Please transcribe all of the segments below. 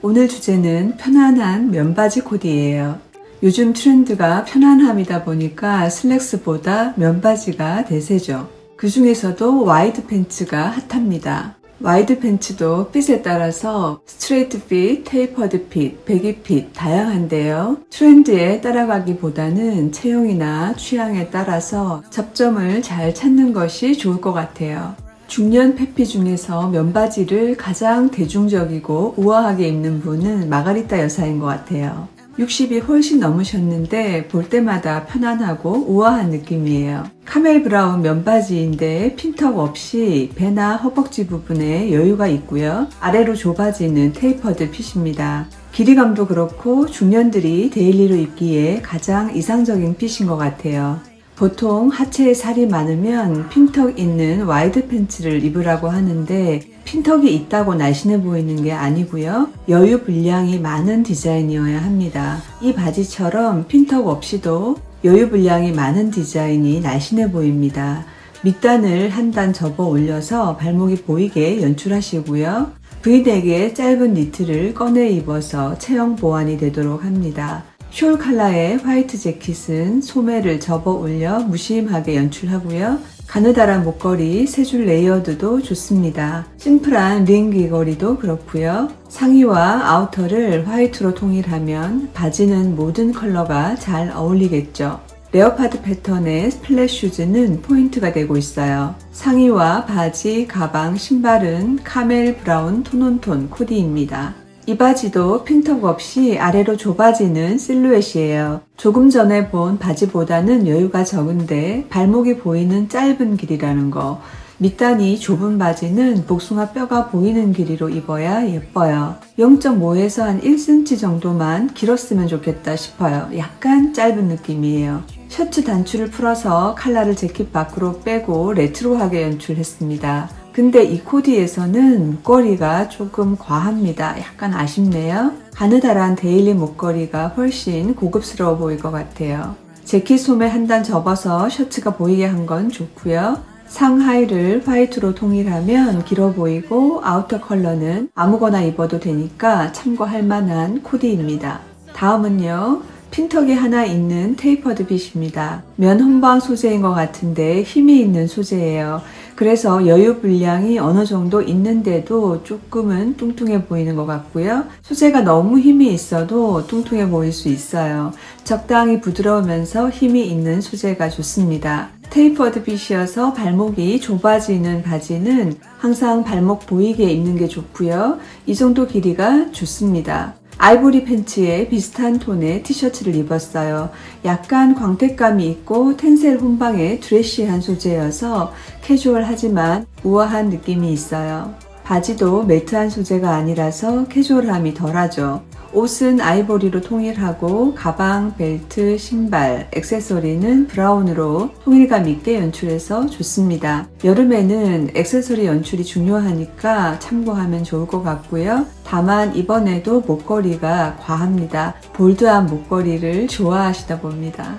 오늘 주제는 편안한 면바지 코디예요. 요즘 트렌드가 편안함이다 보니까 슬랙스보다 면바지가 대세죠. 그 중에서도 wide pants가 핫합니다. wide pants도 fit에 따라서 straight fit, tapered fit, baggy fit 다양한데요. 트렌드에 따라가기보다는 체형이나 취향에 따라서 접점을 잘 찾는 것이 좋을 것 같아요. 중년 패피 중에서 면바지를 가장 대중적이고 우아하게 입는 분은 마가리타 여사인 것 같아요. 60이 훨씬 넘으셨는데 볼 때마다 편안하고 우아한 느낌이에요. 카멜 브라운 면바지인데 핀턱 없이 배나 허벅지 부분에 여유가 있고요. 아래로 좁아지는 tapered fit입니다. 길이감도 그렇고 중년들이 daily로 입기에 가장 이상적인 fit인 것 같아요. 보통 하체에 살이 많으면 핀턱 있는 wide pants를 입으라고 하는데 핀턱이 있다고 날씬해 보이는 게 아니고요. 여유 분량이 많은 디자인이어야 합니다. 이 바지처럼 핀턱 없이도 여유 분량이 많은 디자인이 날씬해 보입니다. 밑단을 한 단 접어 올려서 발목이 보이게 연출하시고요. V넥의 짧은 니트를 꺼내 입어서 체형 보완이 되도록 합니다. 숄 칼라의 화이트 재킷은 소매를 접어 올려 무심하게 연출하고요. 가느다란 목걸이 세 줄 layered도 좋습니다. 심플한 링 귀걸이도 그렇고요. 상의와 아우터를 화이트로 통일하면 바지는 모든 컬러가 잘 어울리겠죠. 레오파드 패턴의 플랫 슈즈는 포인트가 되고 있어요. 상의와 바지, 가방, 신발은 카멜 브라운 tone on tone 코디입니다. 이 바지도 핀턱 없이 아래로 좁아지는 실루엣이에요. 조금 전에 본 바지보다는 여유가 적은데 발목이 보이는 짧은 길이라는 거. 밑단이 좁은 바지는 복숭아 뼈가 보이는 길이로 입어야 예뻐요. 0.5에서 한 1cm 정도만 길었으면 좋겠다 싶어요. 약간 짧은 느낌이에요. 셔츠 단추를 풀어서 칼라를 재킷 밖으로 빼고 레트로하게 연출했습니다. 근데 이 코디에서는 목걸이가 조금 과합니다. 약간 아쉽네요. 가느다란 daily 목걸이가 훨씬 고급스러워 보일 것 같아요. 재킷 소매 한 단 접어서 셔츠가 보이게 한 건 좋고요. 상하의를 화이트로 통일하면 길어 보이고 아우터 컬러는 아무거나 입어도 되니까 참고할 만한 코디입니다. 다음은요. 핀턱이 하나 있는 tapered fit입니다. 면 혼방 소재인 것 같은데 힘이 있는 소재예요. 그래서 여유 분량이 어느 정도 있는데도 조금은 뚱뚱해 보이는 것 같고요. 소재가 너무 힘이 있어도 뚱뚱해 보일 수 있어요. 적당히 부드러우면서 힘이 있는 소재가 좋습니다. 테이퍼드 핏이어서 발목이 좁아지는 바지는 항상 발목 보이게 입는 게 좋고요. 이 정도 길이가 좋습니다. 아이보리 팬츠에 비슷한 톤의 티셔츠를 입었어요. 약간 광택감이 있고 텐셀 혼방의 드레시한 소재여서 캐주얼하지만 우아한 느낌이 있어요. 바지도 매트한 소재가 아니라서 캐주얼함이 덜하죠. 옷은 아이보리로 통일하고 가방, 벨트, 신발, 액세서리는 브라운으로 통일감 있게 연출해서 좋습니다. 여름에는 액세서리 연출이 중요하니까 참고하면 좋을 것 같고요. 다만 이번에도 목걸이가 과합니다. bold한 목걸이를 좋아하시나 봅니다.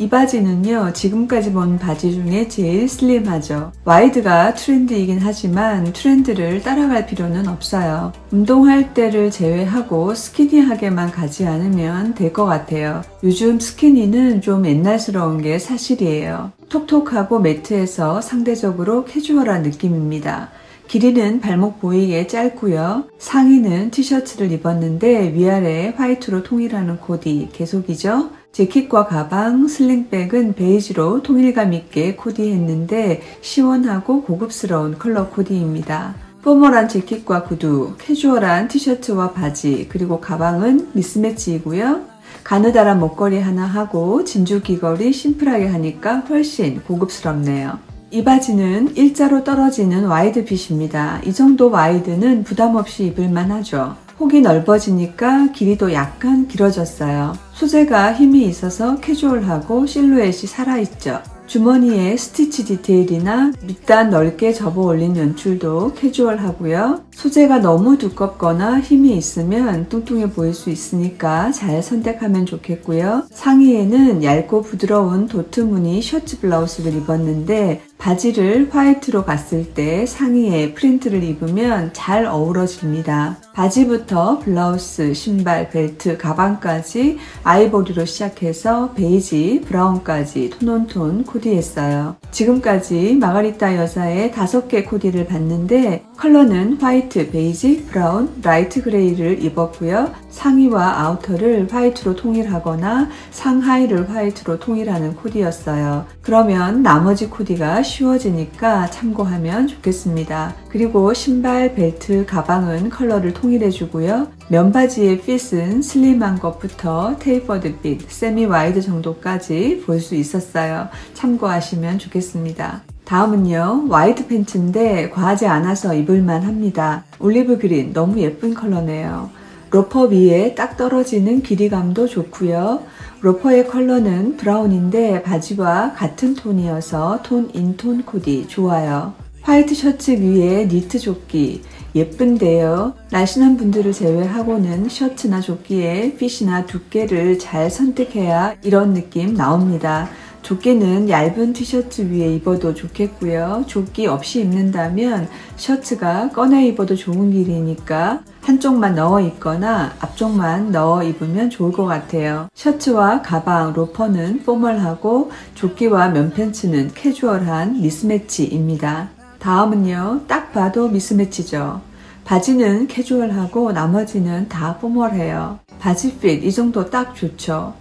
이 바지는요 지금까지 본 바지 중에 제일 slim하죠. wide가 트렌드이긴 하지만 트렌드를 따라갈 필요는 없어요. 운동할 때를 제외하고 skinny하게만 가지 않으면 될 것 같아요. 요즘 skinny는 좀 옛날스러운 게 사실이에요. 톡톡하고 매트해서 상대적으로 캐주얼한 느낌입니다. 길이는 발목 보이게 짧고요. 상의는 티셔츠를 입었는데 위아래 화이트로 통일하는 코디 계속이죠. 재킷과 가방, slingback은 베이지로 통일감 있게 코디했는데 시원하고 고급스러운 컬러 코디입니다. formal한 재킷과 구두, 캐주얼한 티셔츠와 바지, 그리고 가방은 mix match이고요. 가느다란 목걸이 하나 하고 진주 귀걸이 심플하게 하니까 훨씬 고급스럽네요. 이 바지는 일자로 떨어지는 wide fit입니다. 이 정도 wide는 부담 없이 입을만 하죠. 폭이 넓어지니까 길이도 약간 길어졌어요. 소재가 힘이 있어서 캐주얼하고 실루엣이 살아있죠. 주머니에 스티치 디테일이나 밑단 넓게 접어 올린 연출도 캐주얼하고요. 소재가 너무 두껍거나 힘이 있으면 뚱뚱해 보일 수 있으니까 잘 선택하면 좋겠고요. 상의에는 얇고 부드러운 도트 무늬 셔츠 블라우스를 입었는데 바지를 화이트로 갔을 때 상의에 프린트를 입으면 잘 어우러집니다. 바지부터 블라우스, 신발, 벨트, 가방까지 아이보리로 시작해서 베이지, 브라운까지 tone on tone 코디했어요. 지금까지 마가리타 여사의 다섯 개 코디를 봤는데 컬러는 화이트, 베이지, 브라운, 라이트 그레이를 입었고요. 상의와 아우터를 화이트로 통일하거나 상하의를 화이트로 통일하는 코디였어요. 그러면 나머지 코디가 쉬워지니까 참고하면 좋겠습니다. 그리고 신발, 벨트, 가방은 컬러를 통일 해 주고요. 면바지의 fit은 slim한 것부터 tapered fit, semi wide 정도까지 볼 수 있었어요. 참고하시면 좋겠습니다. 다음은요, wide 팬츠인데 과하지 않아서 입을만 합니다. 올리브 그린 너무 예쁜 컬러네요. 로퍼 위에 딱 떨어지는 길이감도 좋고요. 로퍼의 컬러는 브라운인데 바지와 같은 톤이어서 tone in tone 코디 좋아요. 화이트 셔츠 위에 니트 조끼 예쁜데요. 날씬한 분들을 제외하고는 셔츠나 조끼에 fit이나 두께를 잘 선택해야 이런 느낌 나옵니다. 조끼는 얇은 티셔츠 위에 입어도 좋겠고요. 조끼 없이 입는다면 셔츠가 꺼내 입어도 좋은 길이니까 한쪽만 넣어 입거나 앞쪽만 넣어 입으면 좋을 것 같아요. 셔츠와 가방, 로퍼는 포멀하고 조끼와 면팬츠는 캐주얼한 미스매치입니다. 다음은요. 딱 봐도 미스매치죠. 바지는 캐주얼하고 나머지는 다 포멀해요. 바지 핏 이 정도 딱 좋죠.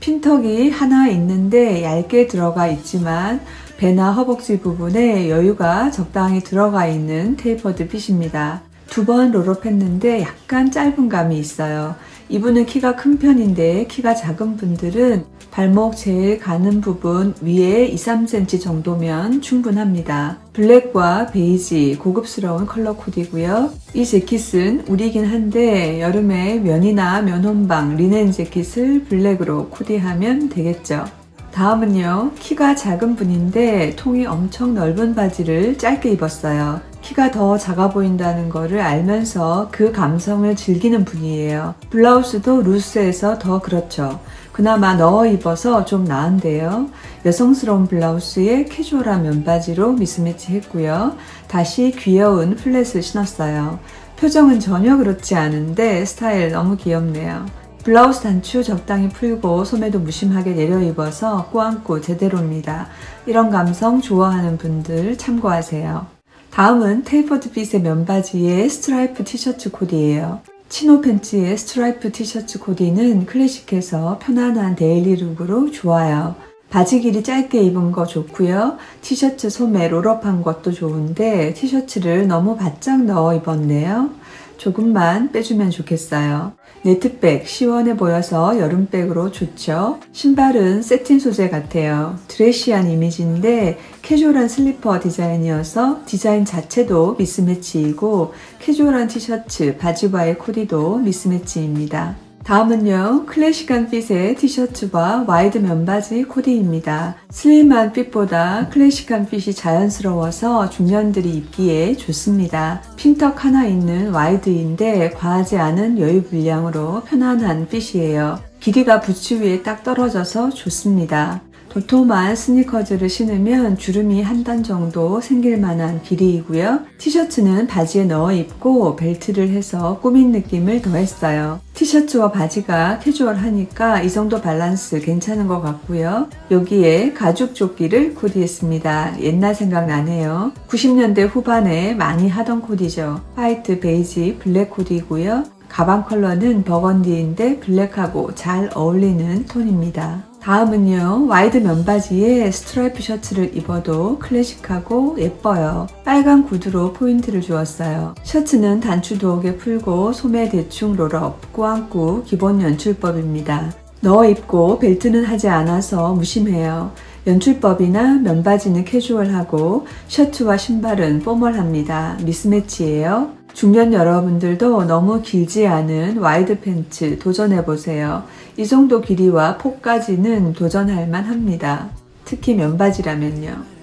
핀턱이 하나 있는데 얇게 들어가 있지만 배나 허벅지 부분에 여유가 적당히 들어가 있는 tapered fit입니다. 두 번 roll-up 했는데 약간 짧은 감이 있어요. 이분은 키가 큰 편인데 키가 작은 분들은 발목 제일 가는 부분 위에 2, 3cm 정도면 충분합니다. 블랙과 베이지 고급스러운 컬러 코디고요. 이 재킷은 울이긴 한데 여름에 면이나 면혼방 리넨 재킷을 블랙으로 코디하면 되겠죠. 다음은요. 키가 작은 분인데 통이 엄청 넓은 바지를 짧게 입었어요. 키가 더 작아 보인다는 것을 알면서 그 감성을 즐기는 분이에요. 블라우스도 루스해서 더 그렇죠. 그나마 넣어 입어서 좀 나은데요. 여성스러운 블라우스에 캐주얼한 면바지로 미스매치 했고요. 다시 귀여운 플랫을 신었어요. 표정은 전혀 그렇지 않은데 스타일 너무 귀엽네요. 블라우스 단추 적당히 풀고 소매도 무심하게 내려 입어서 꾸안꾸 제대로입니다. 이런 감성 좋아하는 분들 참고하세요. 다음은 tapered fit의 면바지에 스트라이프 티셔츠 코디예요. chino 팬츠의 스트라이프 티셔츠 코디는 클래식해서 편안한 daily look으로 좋아요. 바지 길이 짧게 입은 거 좋고요. 티셔츠 소매 roll-up한 것도 좋은데 티셔츠를 너무 바짝 넣어 입었네요. 조금만 빼주면 좋겠어요. net bag 시원해 보여서 여름백으로 좋죠. 신발은 새틴 소재 같아요. 드레시한 이미지인데 캐주얼한 슬리퍼 디자인이어서 디자인 자체도 mismatch이고 캐주얼한 티셔츠, 바지와의 코디도 mismatch입니다. 다음은요, 클래식한 핏의 티셔츠와 wide 면바지 코디입니다. slim한 fit보다 클래식한 fit이 자연스러워서 중년들이 입기에 좋습니다. 핀턱 하나 있는 wide인데 과하지 않은 여유 분량으로 편안한 fit이에요. 길이가 부츠 위에 딱 떨어져서 좋습니다. 도톰한 스니커즈를 신으면 주름이 한 단 정도 생길 만한 길이이고요. 티셔츠는 바지에 넣어 입고 벨트를 해서 꾸민 느낌을 더했어요. 티셔츠와 바지가 캐주얼하니까 이 정도 밸런스 괜찮은 것 같고요. 여기에 가죽 조끼를 코디했습니다. 옛날 생각 나네요. 90년대 후반에 많이 하던 코디죠. 화이트, 베이지, 블랙 코디고요. 가방 컬러는 burgundy인데 블랙하고 잘 어울리는 톤입니다. 다음은요 wide 면바지에 스트라이프 셔츠를 입어도 클래식하고 예뻐요. 빨간 구두로 포인트를 주었어요. 셔츠는 단추 두어 개 풀고 소매 대충 roll-up 꾸안꾸 기본 연출법입니다. 넣어 입고 벨트는 하지 않아서 무심해요. 연출법이나 면바지는 캐주얼하고 셔츠와 신발은 formal합니다. mismatch예요 중년 여러분들도 너무 길지 않은 wide 팬츠 도전해보세요. 이 정도 길이와 폭까지는 도전할 만 합니다. 특히 면바지라면요.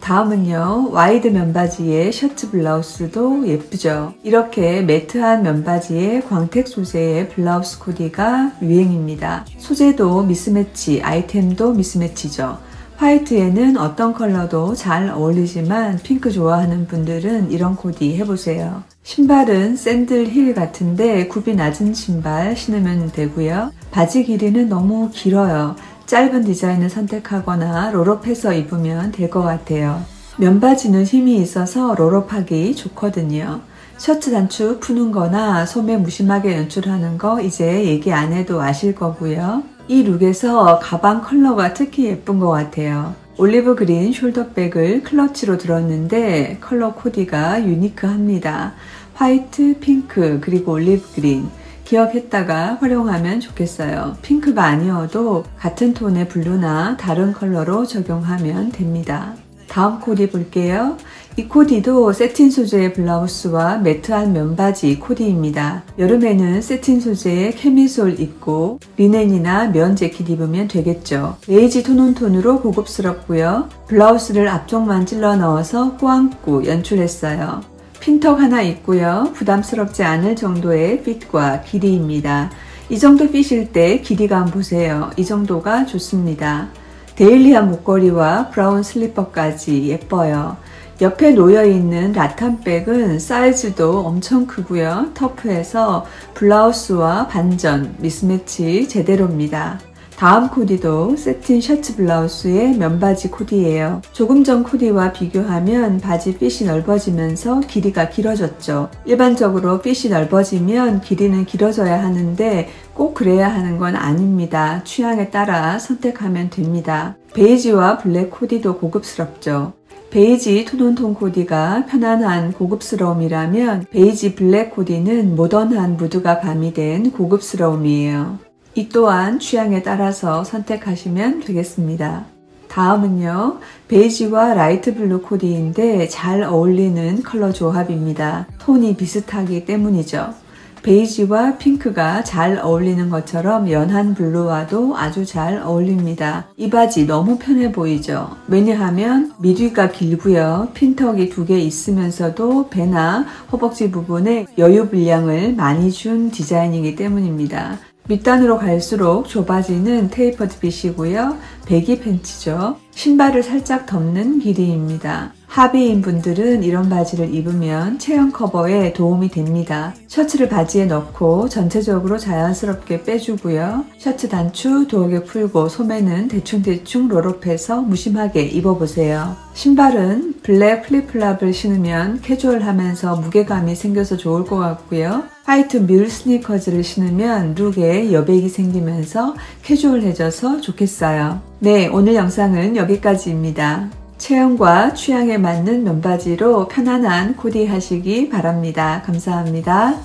다음은요, wide 면바지에 셔츠 블라우스도 예쁘죠. 이렇게 matte한 면바지에 광택 소재의 블라우스 코디가 유행입니다. 소재도 미스매치, 아이템도 mismatch죠. 화이트에는 어떤 컬러도 잘 어울리지만 핑크 좋아하는 분들은 이런 코디 해보세요. 신발은 샌들 힐 같은데 굽이 낮은 신발 신으면 되고요. 바지 길이는 너무 길어요. 짧은 디자인을 선택하거나 roll-up해서 입으면 될 것 같아요. 면바지는 힘이 있어서 roll-up하기 좋거든요. 셔츠 단추 푸는 거나 소매 무심하게 연출하는 거 이제 얘기 안 해도 아실 거고요. 이 look에서 가방 컬러가 특히 예쁜 것 같아요. 올리브 그린 숄더백을 클러치로 들었는데 컬러 코디가 unique합니다. 화이트, 핑크, 그리고 올리브 그린 기억했다가 활용하면 좋겠어요. 핑크가 아니어도 같은 톤의 블루나 다른 컬러로 적용하면 됩니다. 다음 코디 볼게요. 이 코디도 새틴 소재의 블라우스와 matte한 면바지 코디입니다. 여름에는 새틴 소재의 캐미솔 입고 리넨이나 면 재킷 입으면 되겠죠. 베이지 tone on tone으로 고급스럽고요. 블라우스를 앞쪽만 찔러 넣어서 꾸안꾸 연출했어요. 핀턱 하나 있고요. 부담스럽지 않을 정도의 fit과 길이입니다. 이 정도 fit일 때 길이감 보세요. 이 정도가 좋습니다. daily한 목걸이와 브라운 슬리퍼까지 예뻐요. 옆에 놓여있는 rattan백은 사이즈도 엄청 크고요. 터프해서 블라우스와 반전, 미스매치 제대로입니다. 다음 코디도 새틴 셔츠 블라우스의 면바지 코디예요. 조금 전 코디와 비교하면 바지 fit이 넓어지면서 길이가 길어졌죠. 일반적으로 fit이 넓어지면 길이는 길어져야 하는데 꼭 그래야 하는 건 아닙니다. 취향에 따라 선택하면 됩니다. 베이지와 블랙 코디도 고급스럽죠. 베이지 tone on tone 코디가 편안한 고급스러움이라면 베이지 블랙 코디는 모던한 무드가 가미된 고급스러움이에요. 이 또한 취향에 따라서 선택하시면 되겠습니다. 다음은요, 베이지와 light blue 코디인데 잘 어울리는 컬러 조합입니다. 톤이 비슷하기 때문이죠. 베이지와 핑크가 잘 어울리는 것처럼 연한 blue와도 아주 잘 어울립니다. 이 바지 너무 편해 보이죠? 왜냐하면 밑위가 길고요. 핀턱이 두 개 있으면서도 배나 허벅지 부분에 여유 분량을 많이 준 디자인이기 때문입니다. 밑단으로 갈수록 좁아지는 tapered fit이고요. baggy pants죠. 신발을 살짝 덮는 길이입니다. 하비인 분들은 이런 바지를 입으면 체형 커버에 도움이 됩니다. 셔츠를 바지에 넣고 전체적으로 자연스럽게 빼주고요. 셔츠 단추 두어 개 풀고 소매는 대충대충 roll-up해서 무심하게 입어보세요. 신발은 블랙 flip-flop을 신으면 캐주얼하면서 무게감이 생겨서 좋을 것 같고요. 화이트 뮬 스니커즈를 신으면 룩에 여백이 생기면서 캐주얼해져서 좋겠어요. 네, 오늘 영상은 여기까지입니다. 체형과 취향에 맞는 면바지로 편안한 코디 하시기 바랍니다. 감사합니다.